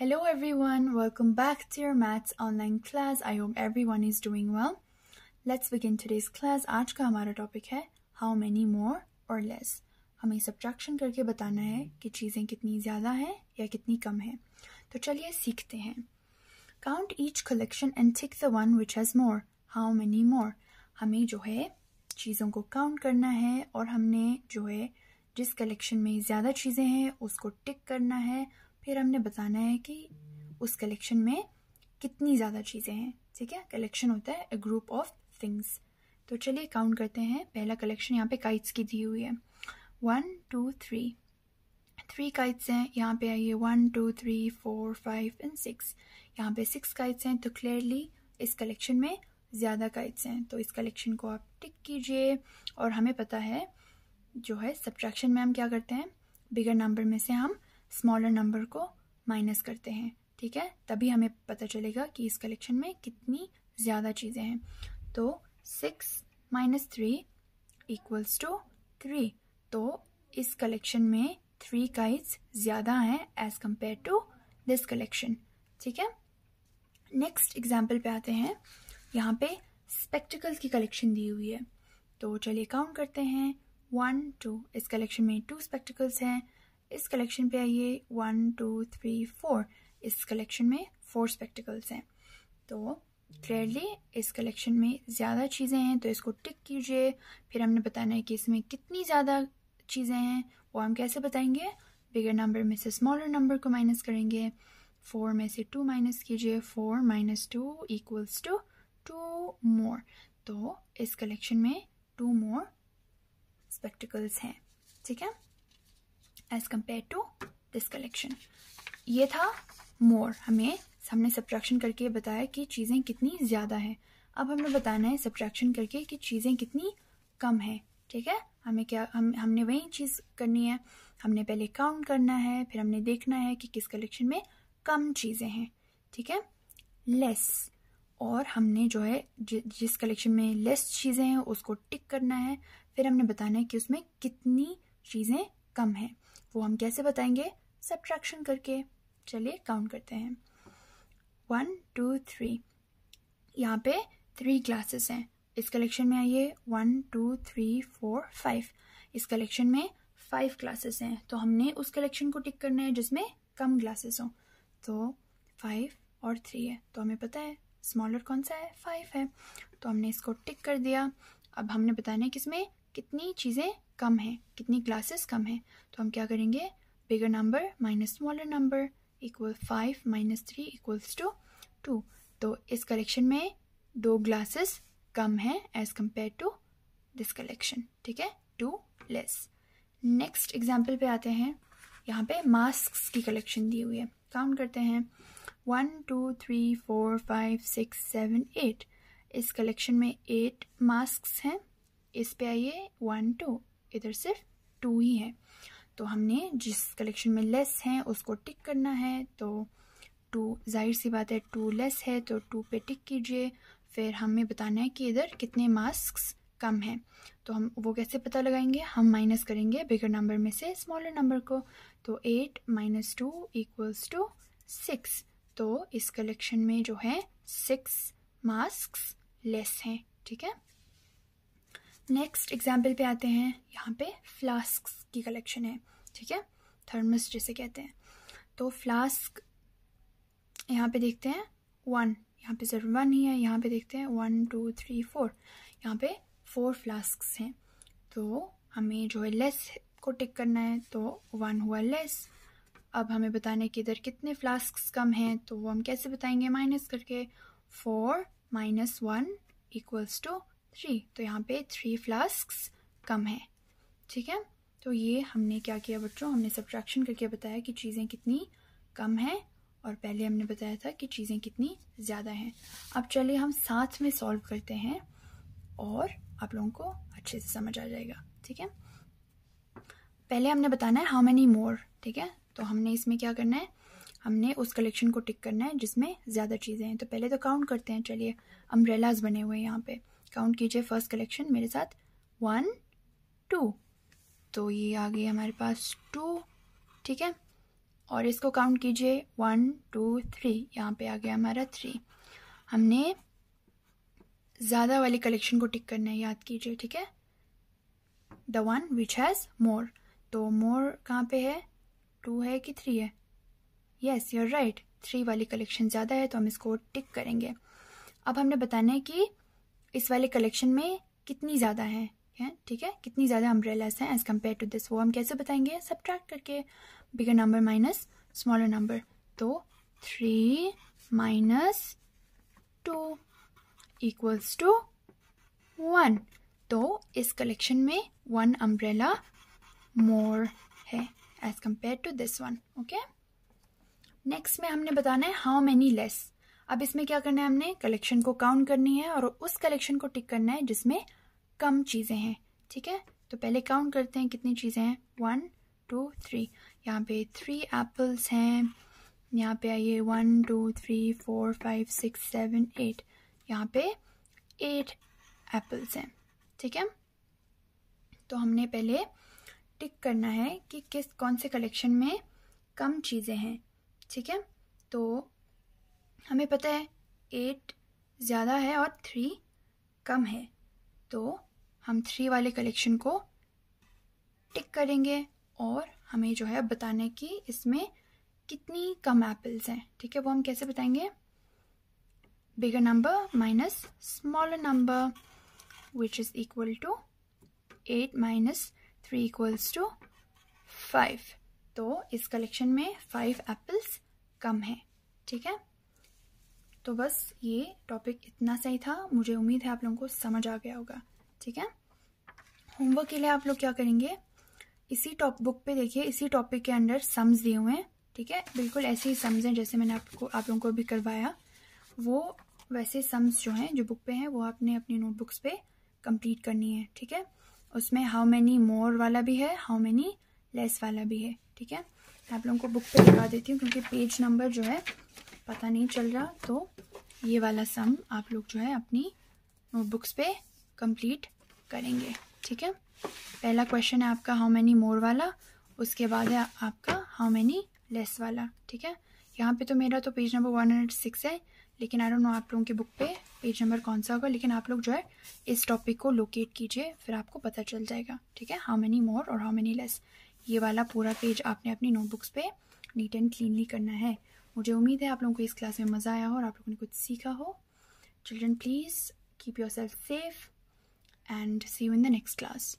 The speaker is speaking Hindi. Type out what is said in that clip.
Hello everyone, welcome back to your maths online class. I hope everyone is doing well. Let's begin today's class. आज का हमारा टॉपिक है how many more or less. हमें सब्ट्रैक्शन करके बताना है कि चीज़ें कितनी ज़्यादा हैं या कितनी कम हैं तो चलिए सीखते हैं count each collection and tick the one which has more how many more हमें जो है चीज़ों को काउंट करना है और हमने जो है जिस कलेक्शन में ज़्यादा चीज़ें हैं उसको टिक करना है फिर हमने बताना है कि उस कलेक्शन में कितनी ज़्यादा चीज़ें हैं, ठीक है? कलेक्शन होता है ए ग्रुप ऑफ़ थिंग्स तो चलिए काउंट करते हैं। पहला कलेक्शन यहाँ पे काइट्स की दी हुई है। One two three three kites हैं। यहाँ पे आइए। One two three four five and six यहाँ पे सिक्स काइट्स हैं। तो क्लियरली इस कलेक्शन में ज़्यादा काइट्स हैं। तो इस कलेक्शन को आप टिक कीजिए। और हमें पता है जो है सब्ट्रैक्शन में हम क्या करते हैं? बिगर नंबर में से हम स्मॉलर नंबर को माइनस करते हैं, ठीक है? तभी हमें पता चलेगा कि इस कलेक्शन में कितनी ज़्यादा चीज़ें हैं। तो six minus three equals to three तो इस कलेक्शन में थ्री काइट्स ज़्यादा हैं as compare to this collection ठीक है? नेक्स्ट एग्ज़ाम्पल पे आते हैं। यहाँ पे स्पेक्टिकल्स की कलेक्शन दी हुई है। तो चलिए काउंट करते हैं। वन टू इस कलेक्शन में टू स्पेक्टिकल्स हैं। इस कलेक्शन पे आइए। वन टू थ्री फोर इस कलेक्शन में फोर स्पेक्टिकल्स हैं। तो क्लियरली इस कलेक्शन में ज़्यादा चीज़ें हैं तो इसको टिक कीजिए। फिर हमने बताना है कि इसमें कितनी ज़्यादा चीज़ें हैं, वो हम कैसे बताएँगे? बिगर नंबर में से स्मॉलर नंबर को माइनस करेंगे। फोर में से टू माइनस कीजिए। Four minus two equals to two more तो इस कलेक्शन में टू मोर स्पेक्टिकल्स हैं। ठीक है? As compare to this collection ये था मोर हमें हमने सब्ट्रैक्शन करके बताया कि चीज़ें कितनी ज़्यादा हैं। अब हमें बताना है सब्ट्रैक्शन करके कि चीज़ें कितनी कम हैं। ठीक है? हमें क्या हम हमने वही चीज़ करनी है। हमने पहले काउंट करना है फिर हमने देखना है कि किस कलेक्शन में कम चीज़ें हैं। ठीक है? लेस और हमने जो है जि, जिस कलेक्शन में लेस चीज़ें हैं उसको टिक करना है। फिर हमने बताना है कि उसमें कितनी चीज़ें कम हैं। वो हम कैसे बताएँगे? सब्ट्रैक्शन करके। चलिए काउंट करते हैं। वन टू थ्री यहाँ पे थ्री क्लासेस हैं। इस कलेक्शन में आइए। One two three four five इस कलेक्शन में फाइव क्लासेस हैं। तो हमने उस कलेक्शन को टिक करना है जिसमें कम क्लासेस हों। तो फाइव और थ्री है। तो हमें पता है स्मॉलर कौन सा है? फाइव है। तो हमने इसको टिक कर दिया। अब हमने बताना है कि इसमें कितनी चीज़ें कम हैं, कितनी क्लासेस कम हैं। तो हम क्या करेंगे? Bigger number minus smaller number equal five minus three equals to two तो इस कलेक्शन में दो ग्लासेस कम हैं as compare to this collection ठीक है? टू लेस नेक्स्ट एग्ज़ाम्पल पे आते हैं। यहाँ पे मास्क की कलेक्शन दी हुई है। काउंट करते हैं। One two three four five six seven eight इस कलेक्शन में एट मास्क हैं। इस पे आइए वन टू इधर सिर्फ़ टू ही है। तो हमने जिस कलेक्शन में लेस हैं, उसको टिक करना है तो टू ज़ाहिर सी बात है टू लेस है तो टू पे टिक कीजिए। फिर हमें बताना है कि इधर कितने मास्क कम हैं। तो हम वो कैसे पता लगाएँगे? हम माइनस करेंगे बिगर नंबर में से स्मॉलर नंबर को। तो eight minus two equals to six तो इस कलेक्शन में जो है सिक्स मास्क लेस हैं, ठीक है? नेक्स्ट एग्ज़ाम्पल पे आते हैं, यहाँ पे फ्लास्क की कलेक्शन है, ठीक है? थर्मस जिसे कहते हैं। तो फ्लास्क यहाँ पे देखते हैं वन यहाँ पे सिर्फ़ वन ही है, यहाँ पे देखते हैं वन टू थ्री फोर यहाँ पे फोर फ्लास्क हैं। तो हमें जो है लेस को टिक करना है तो वन हुआ लेस अब हमें बताने कि इधर कितने फ्लास्क कम हैं तो वो हम कैसे बताएँगे? माइनस करके four minus one equals to three तो यहाँ पे थ्री फ्लास्क कम है। ठीक है? तो ये हमने क्या किया बच्चों? हमने सब्ट्रैक्शन करके बताया कि चीज़ें कितनी कम हैं और पहले हमने बताया था कि चीज़ें कितनी ज़्यादा हैं। अब चलिए हम साथ में सॉल्व करते हैं और आप लोगों को अच्छे से समझ आ जाएगा। ठीक है? पहले हमने बताना है हाउ मैनी मोर ठीक है? तो हमने इसमें क्या करना है? हमने उस कलेक्शन को टिक करना है जिसमें ज़्यादा चीज़ें हैं। तो पहले तो काउंट करते हैं, चलिए अम्ब्रेलाज बने हुए हैं यहाँ पे। काउंट कीजिए फ़र्स्ट कलेक्शन मेरे साथ. वन टू तो ये आ गई हमारे पास टू ठीक है? और इसको काउंट कीजिए. वन टू थ्री यहाँ पे आ गया हमारा थ्री हमने ज़्यादा वाली कलेक्शन को टिक करना है, याद कीजिए, ठीक है? The one which has more तो मोर कहाँ पे है? टू है कि थ्री है? यस यूर राइट थ्री वाली कलेक्शन ज़्यादा है तो हम इसको टिक करेंगे. अब हमने बताना है कि इस वाले कलेक्शन में कितनी ज़्यादा है? ठीक है? कितनी ज़्यादा अम्ब्रेलास हैं एज़ कंपेयर टू दिस वो हम कैसे बताएँगे? सब करके bigger number minus smaller number तो three minus two equals to one तो इस कलेक्शन में वन अम्ब्रेला मोर है as compare to this one okay next में हमने बताना है हाउ मैनी लेस अब इसमें क्या करना है हमने? कलेक्शन को काउंट करनी है और उस कलेक्शन को टिक करना है जिसमें कम चीज़ें हैं। ठीक है? तो पहले काउंट करते हैं कितनी चीज़ें हैं। वन टू थ्री यहाँ पे थ्री एप्पल्स हैं। यहाँ पे आइए one two three four five six seven eight यहाँ पे एट एप्पल्स हैं। ठीक है? तो हमने पहले टिक करना है कि किस, कौन से कलेक्शन में कम चीज़ें हैं। ठीक है? तो हमें पता है एट ज़्यादा है और थ्री कम है। तो हम थ्री वाले कलेक्शन को टिक करेंगे और हमें जो है बताने की इसमें कितनी कम एप्पल्स हैं। ठीक है, वो हम कैसे बताएँगे? Bigger number minus smaller number which is equal to eight minus three equals to five तो इस कलेक्शन में फाइव एप्पल्स कम है। ठीक है? तो बस ये टॉपिक इतना सही था। मुझे उम्मीद है आप लोगों को समझ आ गया होगा। ठीक है? होमवर्क के लिए आप लोग क्या करेंगे? इसी टॉप बुक पे देखिए, इसी टॉपिक के अंडर सम्स दिए हुए हैं। ठीक है? बिल्कुल ऐसे ही सम्स हैं जैसे मैंने आपको, आप लोगों को भी करवाया। वो वैसे सम्स जो हैं, जो बुक पे हैं, वो आपने अपनी नोटबुक्स पे कंप्लीट करनी है। ठीक है? उसमें हाउ मैनी मोर वाला भी है हाउ मैनी लेस वाला भी है। ठीक है? आप लोगों को बुक पे लगा देती हूँ क्योंकि पेज नंबर जो है पता नहीं चल रहा तो ये वाला सम आप लोग जो है अपनी नोटबुक्स पे कंप्लीट करेंगे, ठीक है? पहला क्वेश्चन है आपका हाउ मैनी मोर वाला, उसके बाद है आपका हाउ मैनी लेस वाला, ठीक है? यहाँ पे तो मेरा तो page number one hundred six है, लेकिन आई डोंट नो आप लोगों की बुक पे पेज नंबर कौन सा होगा, लेकिन आप लोग जो है इस टॉपिक को लोकेट कीजिए, फिर आपको पता चल जाएगा, ठीक है? हाउ मैनी मोर और हाउ मैनी लेस ये वाला पूरा पेज आपने अपनी नोटबुक्स पे नीट एंड क्लीनली करना है। मुझे उम्मीद है आप लोगों को इस क्लास में मज़ा आया हो और आप लोगों ने कुछ सीखा हो। Children please keep yourself safe and see you in the next class